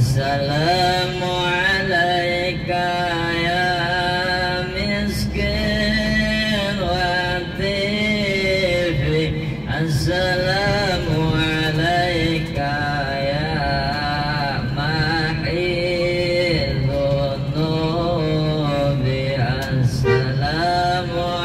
السلام عليك يا مسكين وطيفي. السلام عليك يا محيط الذنوب. السلام عليك